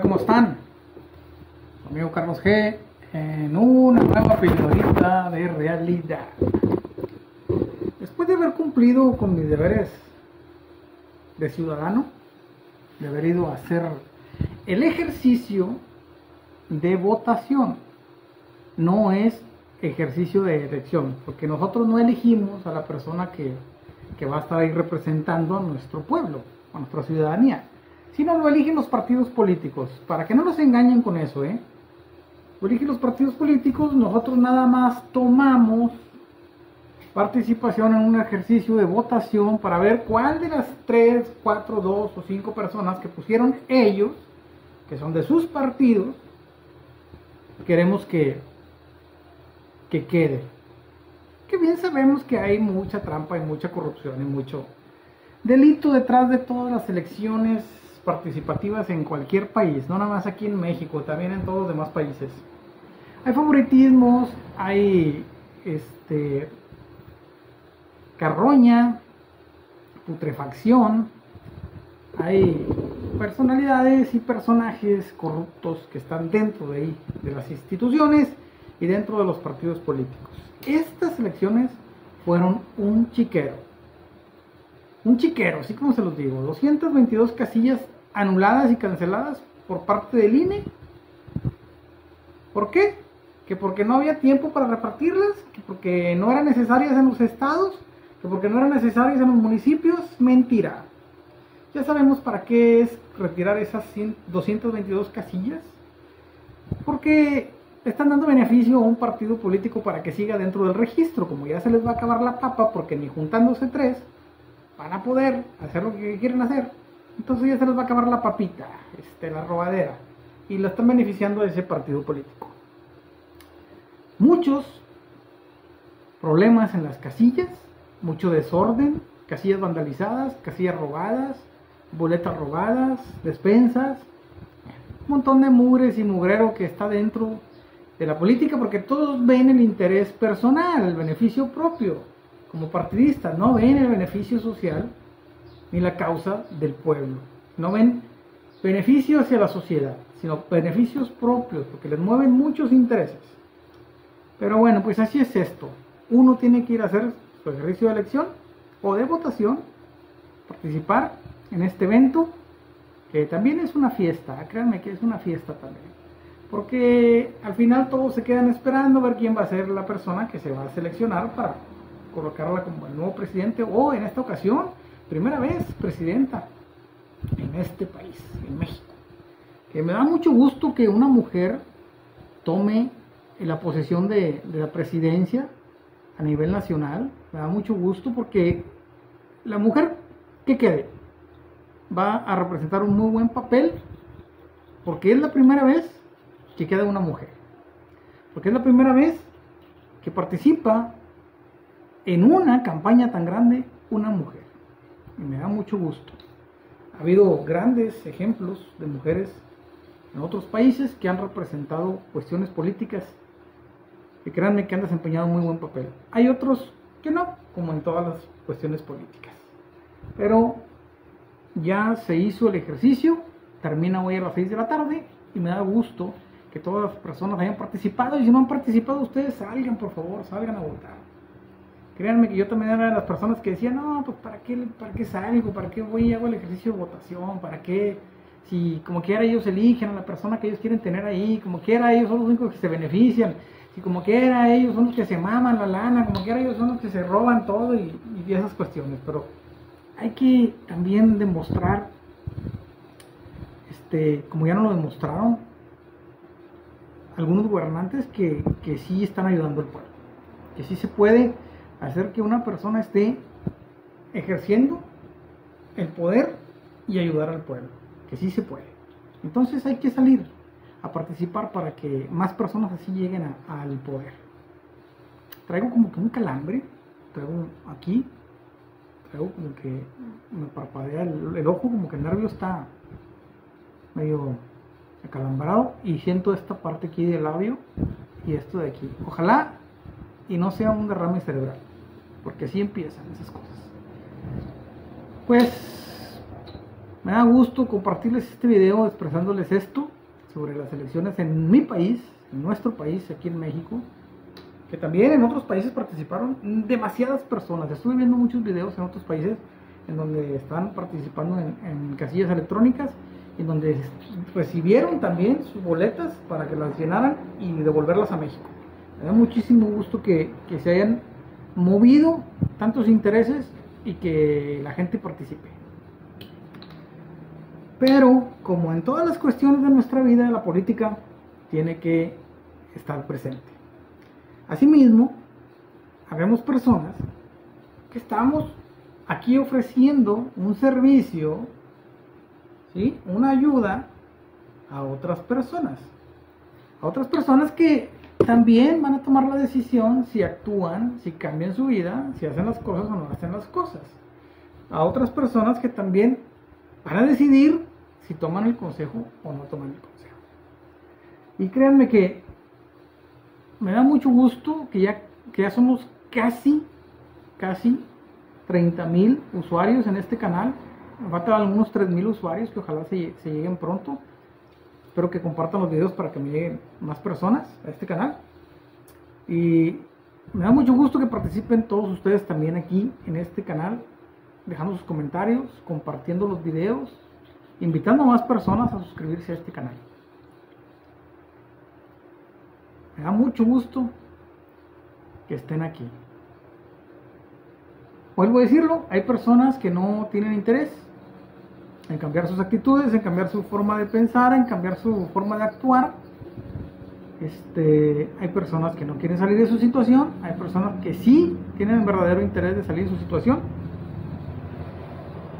¿Cómo están? Amigo Carlos G. En una nueva periodista de realidad. Después de haber cumplido con mis deberes de ciudadano, de haber ido a hacer el ejercicio de votación, no es ejercicio de elección, porque nosotros no elegimos a la persona que, que va a estar ahí representando a nuestro pueblo, a nuestra ciudadanía sino lo eligen los partidos políticos. Para que no nos engañen con eso, ¿eh? Lo eligen los partidos políticos, nosotros nada más tomamos participación en un ejercicio de votación para ver cuál de las 3, 4, 2 o 5 personas que pusieron ellos, que son de sus partidos, queremos que, que quede. Que bien sabemos que hay mucha trampa y mucha corrupción y mucho delito detrás de todas las elecciones participativas en cualquier país, no nada más aquí en México, también en todos los demás países. Hay favoritismos, hay este carroña, putrefacción, hay personalidades y personajes corruptos que están dentro de ahí, de las instituciones y dentro de los partidos políticos. Estas elecciones fueron un chiquero. Un chiquero, así como se los digo. 222 casillas anuladas y canceladas por parte del INE. ¿Por qué? Que porque no había tiempo para repartirlas, que porque no eran necesarias en los estados, que porque no eran necesarias en los municipios. Mentira. Ya sabemos para qué es retirar esas 222 casillas. Porque están dando beneficio a un partido político para que siga dentro del registro. Como ya se les va a acabar la papa porque ni juntándose tres van a poder hacer lo que quieren hacer entonces ya se les va a acabar la papita, este, la robadera. Y lo están beneficiando de ese partido político. Muchos problemas en las casillas, mucho desorden, casillas vandalizadas, casillas robadas, boletas robadas, despensas, un montón de mugres y mugrero que está dentro de la política porque todos ven el interés personal, el beneficio propio, como partidistas, no ven el beneficio social ni la causa del pueblo. No ven beneficios hacia la sociedad, sino beneficios propios, porque les mueven muchos intereses. Pero bueno, pues así es esto. Uno tiene que ir a hacer su ejercicio de elección o de votación, participar en este evento, que también es una fiesta, créanme que es una fiesta también. Porque al final todos se quedan esperando ver quién va a ser la persona que se va a seleccionar para colocarla como el nuevo presidente o en esta ocasión primera vez presidenta en este país, en México. Que me da mucho gusto que una mujer tome la posesión de, la presidencia a nivel nacional. Me da mucho gusto porque la mujer que quede va a representar un muy buen papel porque es la primera vez que queda una mujer. Porque es la primera vez que participa en una campaña tan grande una mujer y me da mucho gusto. Ha habido grandes ejemplos de mujeres en otros países que han representado cuestiones políticas y créanme que han desempeñado muy buen papel. Hay otros que no, como en todas las cuestiones políticas. Pero ya se hizo el ejercicio, termina hoy a las 6 de la tarde y me da gusto que todas las personas hayan participado y si no han participado ustedes salgan por favor, salgan a votar. Créanme que yo también era de las personas que decían, no, pues ¿para qué, para qué salgo? ¿Para qué voy y hago el ejercicio de votación? ¿Para qué? Si como quiera ellos eligen a la persona que ellos quieren tener ahí, como quiera ellos son los únicos que se benefician, si como quiera ellos son los que se maman la lana, como quiera ellos son los que se roban todo y, y esas cuestiones. Pero hay que también demostrar, este, como ya no lo demostraron, algunos gobernantes que, que sí están ayudando al pueblo, que sí se puede hacer que una persona esté ejerciendo el poder y ayudar al pueblo, que sí se puede. Entonces hay que salir a participar para que más personas así lleguen al poder. Traigo como que un calambre, traigo aquí, traigo como que me parpadea el, el ojo, como que el nervio está medio acalambrado y siento esta parte aquí del labio y esto de aquí. Ojalá y no sea un derrame cerebral porque así empiezan esas cosas. Pues Me da gusto compartirles este video expresándoles esto sobre las elecciones en mi país, en nuestro país, aquí en México, que también en otros países participaron demasiadas personas. Estuve viendo muchos videos en otros países en donde están participando en, casillas electrónicas, en donde recibieron también sus boletas para que las llenaran y devolverlas a México. Me da muchísimo gusto que, que se hayan movido tantos intereses y que la gente participe. Pero, como en todas las cuestiones de nuestra vida, la política tiene que estar presente. Asimismo, habemos personas que estamos aquí ofreciendo un servicio, ¿sí? una ayuda a otras personas. A otras personas que también van a tomar la decisión si actúan, si cambian su vida, si hacen las cosas o no hacen las cosas. A otras personas que también van a decidir si toman el consejo o no toman el consejo. Y créanme que me da mucho gusto que ya, que ya somos casi, casi 30 mil usuarios en este canal. Me faltan algunos 3 mil usuarios que ojalá se lleguen pronto. Espero que compartan los videos para que me lleguen más personas a este canal. Y me da mucho gusto que participen todos ustedes también aquí en este canal, dejando sus comentarios, compartiendo los videos, invitando a más personas a suscribirse a este canal. Me da mucho gusto que estén aquí. Vuelvo a decirlo, hay personas que no tienen interés en cambiar sus actitudes, en cambiar su forma de pensar, en cambiar su forma de actuar. Este, hay personas que no quieren salir de su situación, hay personas que sí tienen verdadero interés de salir de su situación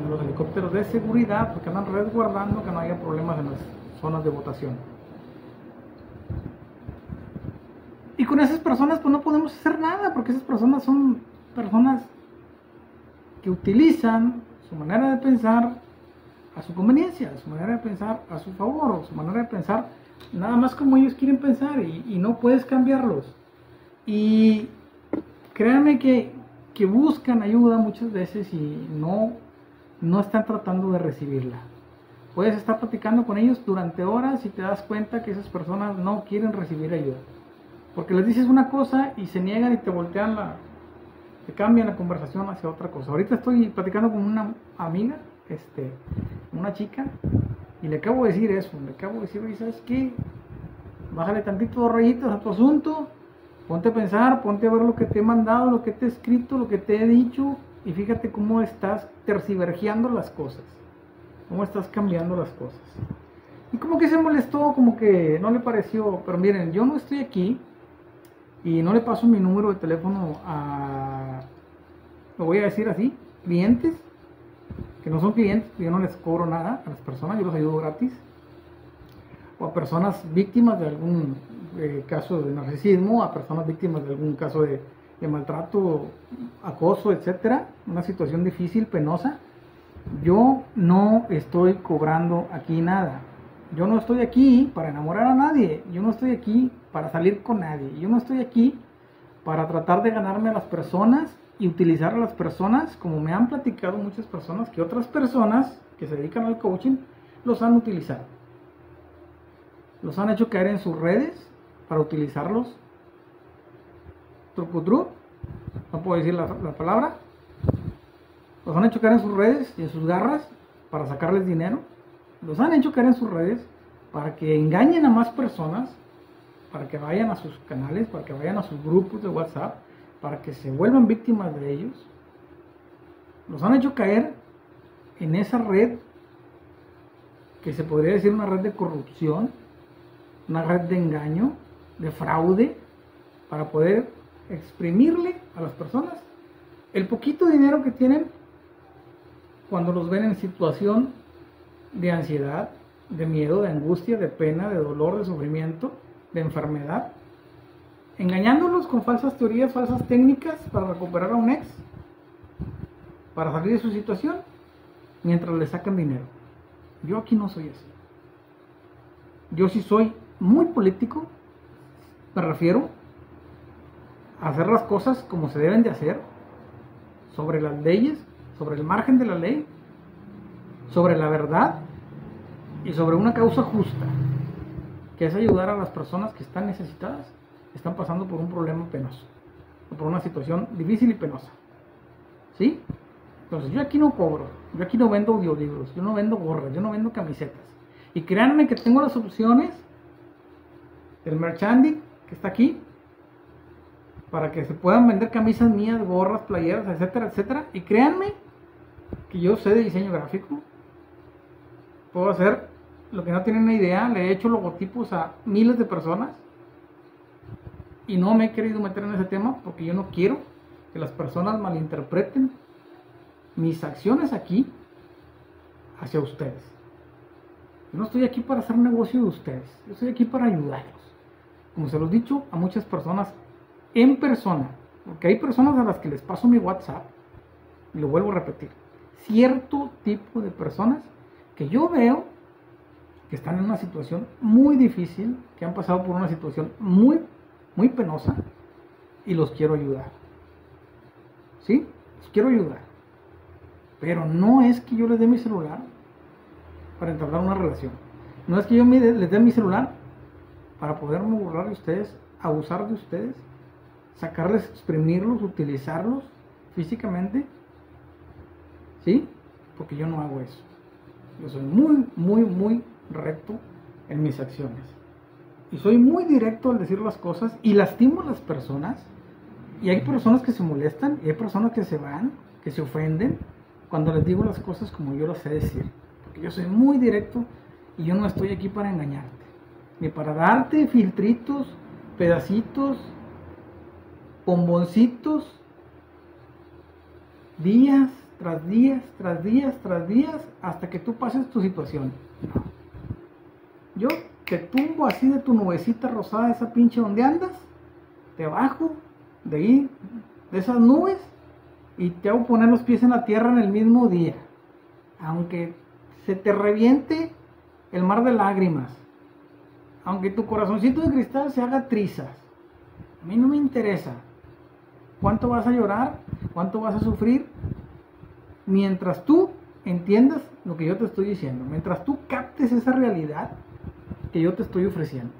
los helicópteros de seguridad porque andan resguardando que no haya problemas en las zonas de votación. Y con esas personas pues no podemos hacer nada porque esas personas son personas que utilizan su manera de pensar a su conveniencia, su manera de pensar a su favor, su manera de pensar nada más como ellos quieren pensar y, y no puedes cambiarlos. Y créanme que, que buscan ayuda muchas veces y no no están tratando de recibirla. Puedes estar platicando con ellos durante horas y te das cuenta que esas personas no quieren recibir ayuda. Porque les dices una cosa y se niegan y te voltean la... te cambian la conversación hacia otra cosa. Ahorita estoy platicando con una amiga, este, una chica, y le acabo de decir eso. Le acabo de decir, ¿sabes qué? Bájale tantito dos rayitas a tu asunto. Ponte a pensar, ponte a ver lo que te he mandado, lo que te he escrito, lo que te he dicho y fíjate cómo estás tercivergiando las cosas, cómo estás cambiando las cosas. Y como que se molestó, como que no le pareció, pero miren, yo no estoy aquí y no le paso mi número de teléfono a, lo voy a decir así, clientes, que no son clientes, yo no les cobro nada a las personas, yo los ayudo gratis, o a personas víctimas de algún eh, caso de narcisismo, a personas víctimas de algún caso de de maltrato, acoso, etcétera, una situación difícil, penosa, yo no estoy cobrando aquí nada. Yo no estoy aquí para enamorar a nadie, yo no estoy aquí para salir con nadie, yo no estoy aquí para tratar de ganarme a las personas y utilizar a las personas como me han platicado muchas personas que otras personas que se dedican al coaching los han utilizado. Los han hecho caer en sus redes para utilizarlos. Trucutru, no puedo decir la, palabra, los han hecho caer en sus redes y en sus garras para sacarles dinero, los han hecho caer en sus redes para que engañen a más personas, para que vayan a sus canales, para que vayan a sus grupos de WhatsApp, para que se vuelvan víctimas de ellos. Los han hecho caer en esa red que se podría decir una red de corrupción, una red de engaño, de fraude, para poder exprimirle a las personas el poquito dinero que tienen cuando los ven en situación de ansiedad, de miedo, de angustia, de pena, de dolor, de sufrimiento, de enfermedad, engañándolos con falsas teorías, falsas técnicas para recuperar a un ex, para salir de su situación, mientras le sacan dinero. Yo aquí no soy así. Yo sí soy muy político, me refiero hacer las cosas como se deben de hacer, sobre las leyes, sobre el margen de la ley, sobre la verdad y sobre una causa justa, que es ayudar a las personas que están necesitadas, están pasando por un problema penoso, o por una situación difícil y penosa. ¿Sí? Entonces, yo aquí no cobro, yo aquí no vendo audiolibros, yo no vendo gorras, yo no vendo camisetas. Y créanme que tengo las opciones del merchanding que está aquí para que se puedan vender camisas mías, gorras, playeras, etcétera, etcétera. Y créanme que yo sé de diseño gráfico. Puedo hacer lo que no tienen una idea. Le he hecho logotipos a miles de personas. Y no me he querido meter en ese tema porque yo no quiero que las personas malinterpreten mis acciones aquí hacia ustedes. Yo no estoy aquí para hacer negocio de ustedes. Yo estoy aquí para ayudarlos. Como se los he dicho a muchas personas en persona. Porque hay personas a las que les paso mi WhatsApp. Y lo vuelvo a repetir cierto tipo de personas que yo veo que están en una situación muy difícil, que han pasado por una situación muy, muy penosa y los quiero ayudar. ¿Sí? Los quiero ayudar. Pero no es que yo les dé mi celular para entablar una relación. No es que yo les dé mi celular para poderme burlar de ustedes, abusar de ustedes, sacarles, exprimirlos, utilizarlos físicamente ¿Sí? Porque yo no hago eso. Yo soy muy, muy, muy recto en mis acciones. Y soy muy directo al decir las cosas y lastimo a las personas. Y hay personas que se molestan y hay personas que se van, que se ofenden cuando les digo las cosas como yo las sé decir. Porque yo soy muy directo y yo no estoy aquí para engañarte. Ni para darte filtritos, pedacitos, bomboncitos, días tras días, tras días, tras días, hasta que tú pases tu situación. Yo te tumbo así de tu nubecita rosada, esa pinche donde andas, te bajo de ahí, de esas nubes, y te hago poner los pies en la tierra en el mismo día. Aunque se te reviente el mar de lágrimas, aunque tu corazoncito de cristal se haga trizas, a mí no me interesa. ¿Cuánto vas a llorar? ¿Cuánto vas a sufrir? mientras tú entiendas lo que yo te estoy diciendo, mientras tú captes esa realidad que yo te estoy ofreciendo,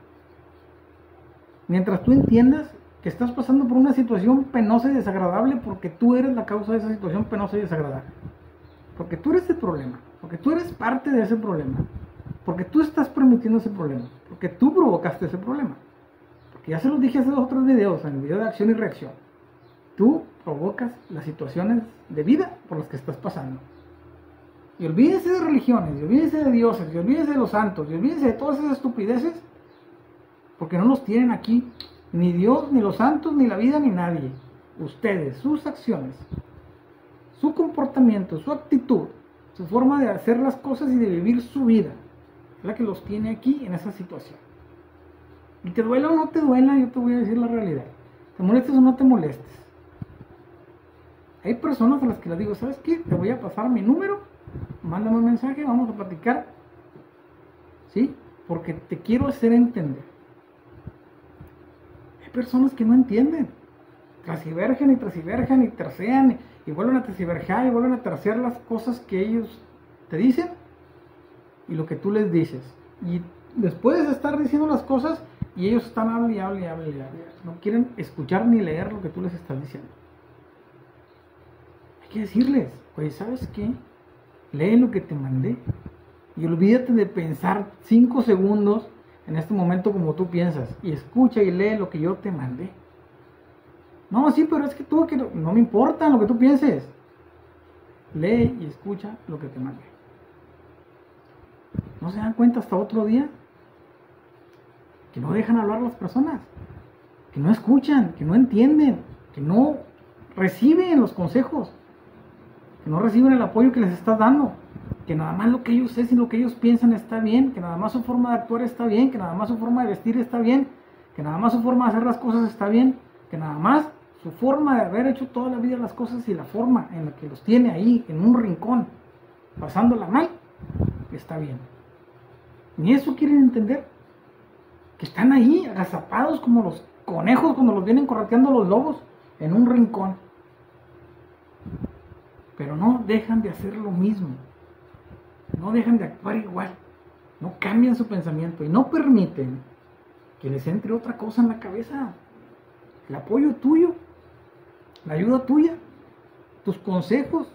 mientras tú entiendas que estás pasando por una situación penosa y desagradable porque tú eres la causa de esa situación penosa y desagradable, porque tú eres el problema, porque tú eres parte de ese problema, porque tú estás permitiendo ese problema, porque tú provocaste ese problema, porque ya se lo dije hace dos o tres videos, en el video de acción y reacción, tú provocas las situaciones de vida por las que estás pasando. Y olvídese de religiones, y olvídese de dioses, y olvídese de los santos, y olvídese de todas esas estupideces, porque no los tienen aquí ni Dios, ni los santos, ni la vida, ni nadie. Ustedes, sus acciones, su comportamiento, su actitud, su forma de hacer las cosas y de vivir su vida, es la que los tiene aquí en esa situación. Y te duela o no te duela, yo te voy a decir la realidad. Te molestes o no te molestes hay personas a las que les digo, ¿sabes qué? Te voy a pasar mi número, mándame un mensaje, vamos a platicar. ¿Sí? Porque te quiero hacer entender. Hay personas que no entienden. Trasivergen y trasivergen y tercean y, vuelven a trasiverjar y vuelven a terciar las cosas que ellos te dicen y lo que tú les dices. Y después de estar diciendo las cosas y ellos están hablando y hablando y hablando. No quieren escuchar ni leer lo que tú les estás diciendo que decirles, pues, ¿sabes qué? Lee lo que te mandé. Y olvídate de pensar cinco segundos en este momento como tú piensas. Y escucha y lee lo que yo te mandé. No, sí, pero es que tú no me importa lo que tú pienses. Lee y escucha lo que te mandé. ¿No se dan cuenta hasta otro día? Que no dejan hablar a las personas. Que no escuchan, que no entienden, que no reciben los consejos que no reciben el apoyo que les estás dando, que nada más lo que ellos hacen lo que ellos piensan está bien, que nada más su forma de actuar está bien, que nada más su forma de vestir está bien, que nada más su forma de hacer las cosas está bien, que nada más su forma de haber hecho toda la vida las cosas y la forma en la que los tiene ahí, en un rincón, pasándola mal, está bien. Ni eso quieren entender. Que están ahí agazapados como los conejos cuando los vienen correteando los lobos en un rincón pero no dejan de hacer lo mismo. no dejan de actuar igual, no cambian su pensamiento y no permiten que les entre otra cosa en la cabeza. El apoyo tuyo, la ayuda tuya, tus consejos,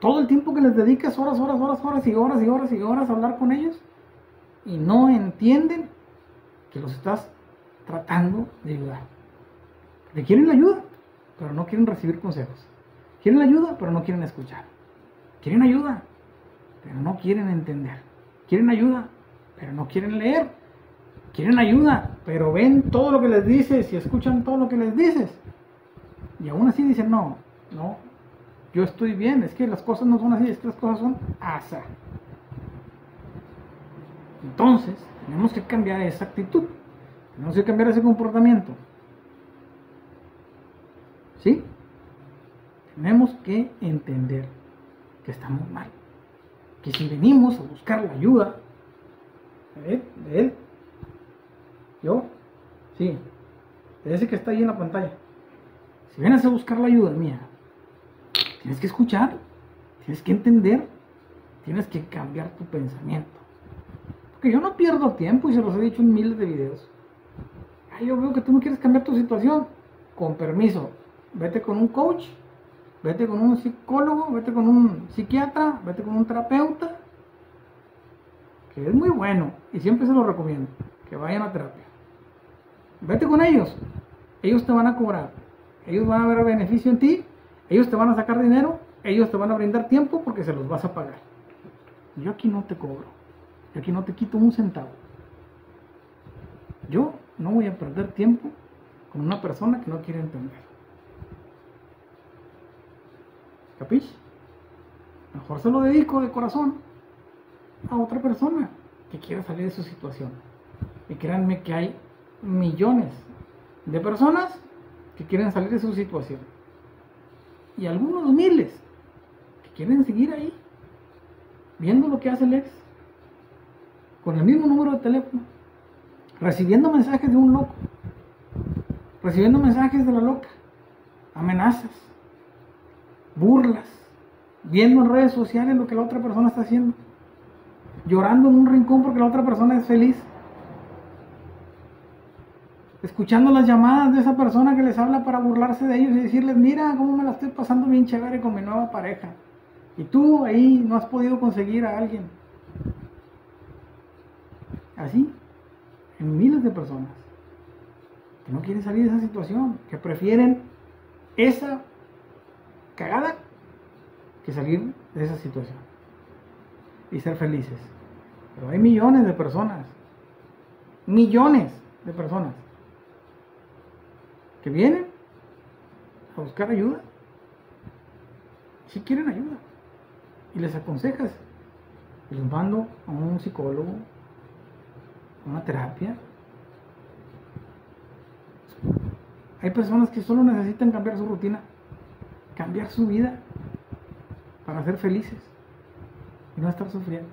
todo el tiempo que les dedicas horas, horas, horas, horas y horas y horas y horas a hablar con ellos y no entienden que los estás tratando de ayudar. Porque quieren la ayuda, pero no quieren recibir consejos. Quieren ayuda, pero no quieren escuchar. Quieren ayuda, pero no quieren entender. Quieren ayuda, pero no quieren leer. Quieren ayuda, pero ven todo lo que les dices y escuchan todo lo que les dices. Y aún así dicen, no, no, yo estoy bien, es que las cosas no son así, es que las cosas son asa. Entonces, tenemos que cambiar esa actitud, tenemos que cambiar ese comportamiento. ¿Sí? Tenemos que entender que estamos mal. Que si venimos a buscar la ayuda de él, yo, sí, ese que está ahí en la pantalla, si vienes a buscar la ayuda mía, tienes que escuchar, tienes que entender, tienes que cambiar tu pensamiento. Porque yo no pierdo tiempo y se los he dicho en miles de videos. yo veo que tú no quieres cambiar tu situación. Con permiso, vete con un coach, vete con un psicólogo, vete con un psiquiatra, vete con un terapeuta, que es muy bueno y siempre se lo recomiendo, que vayan a terapia. Vete con ellos, ellos te van a cobrar, ellos van a ver beneficio en ti, ellos te van a sacar dinero, ellos te van a brindar tiempo porque se los vas a pagar. Yo aquí no te cobro. Y aquí no te quito un centavo. Yo no voy a perder tiempo con una persona que no quiere entender. ¿Capis? Mejor se lo dedico de corazón a otra persona que quiera salir de su situación. Y créanme que hay millones de personas que quieren salir de su situación. Y algunos miles que quieren seguir ahí, viendo lo que hace el ex con el mismo número de teléfono, recibiendo mensajes de un loco, recibiendo mensajes de la loca, amenazas, burlas, viendo en redes sociales lo que la otra persona está haciendo, llorando en un rincón porque la otra persona es feliz, escuchando las llamadas de esa persona que les habla para burlarse de ellos y decirles, mira cómo me la estoy pasando bien chévere con mi nueva pareja. Y tú ahí no has podido conseguir a alguien. Así, en miles de personas que no quieren salir de esa situación, que prefieren esa cagada que salir de esa situación y ser felices. Pero hay millones de personas, millones de personas que vienen a buscar ayuda, si quieren ayuda, y les aconsejas, y los mando a un psicólogo, una terapia. Hay personas que solo necesitan cambiar su rutina, cambiar su vida para ser felices y no estar sufriendo.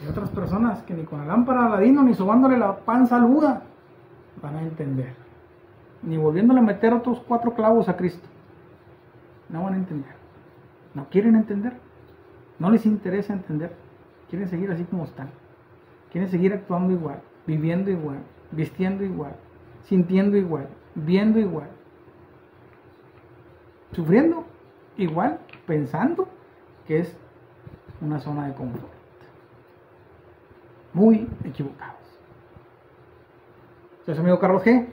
Hay otras personas que ni con la lámpara de Aladino ni sobándole la panza al Buda van a entender. Ni volviéndole a meter otros cuatro clavos a Cristo. No van a entender. No quieren entender. No les interesa entender. Quieren seguir así como están. Quieren seguir actuando igual, viviendo igual, vistiendo igual, sintiendo igual, viendo igual, sufriendo igual, pensando que es una zona de confort. Muy equivocados. Soy su amigo Carlos G.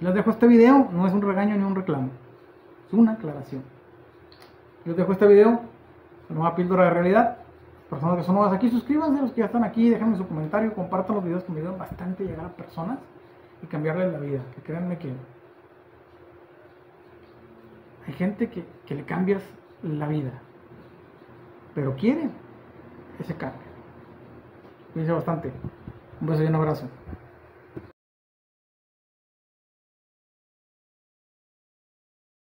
Les dejo este video, no es un regaño ni un reclamo, es una aclaración. Les dejo este video, una píldora de realidad personas que son nuevas aquí, suscríbanse, los que ya están aquí, déjenme su comentario, compartan los videos que me ayudan bastante a llegar a personas y cambiarles la vida. Que créanme que hay gente que, que le cambias la vida, pero quiere ese cambio. Cuídense bastante. Un beso y un abrazo.